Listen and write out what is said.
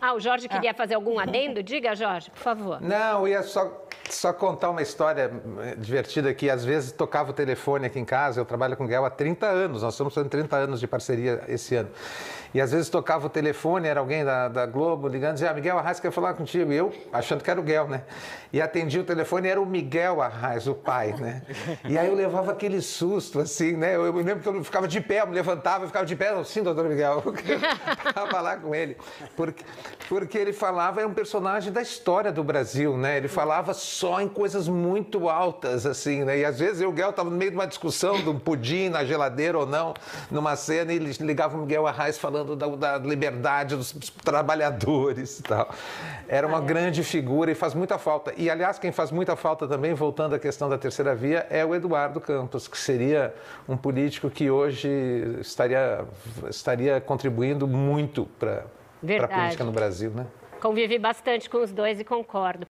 Ah, o Jorge queria fazer algum adendo? Diga, Jorge, por favor. Não, eu ia só, só contar uma história eh, divertida que às vezes tocava o telefone aqui em casa. Eu trabalho com o Guel há 30 anos, nós estamos fazendo 30 anos de parceria esse ano. E às vezes tocava o telefone, era alguém da, da Globo ligando, dizia, ah, Miguel Arraes quer falar contigo. E eu, achando que era o Guel, né? E atendi o telefone, era o Miguel Arraes, o pai, né? E aí eu levava aquele susto, assim, né? Eu, eu lembro que eu ficava de pé, eu me levantava, eu ficava de pé, sim, doutor Miguel, eu estava lá com ele. Porque, porque ele falava, é um personagem da história do Brasil, né? Ele falava só em coisas muito altas, assim, né? E às vezes eu e o Miguel estava no meio de uma discussão de um pudim na geladeira ou não, numa cena, e ele ligava o Miguel Arraes falando falando da, da liberdade dos, trabalhadores e tal. Era uma é. grande figura e faz muita falta. E, aliás, quem faz muita falta também, voltando à questão da terceira via, é o Eduardo Campos, que seria um político que hoje estaria, estaria contribuindo muito para a política no Brasil, né? Convivi bastante com os dois e concordo.